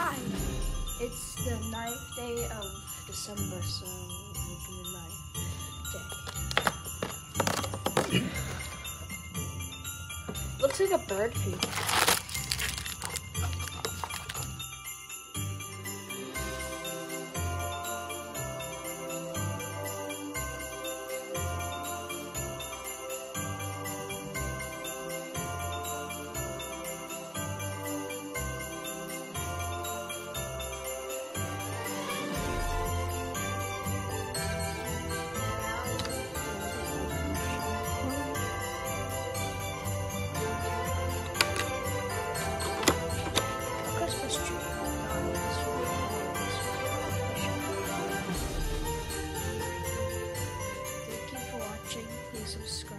Hi. It's the ninth day of December, so we're doing my day. Looks like a bird feeder. subscribe.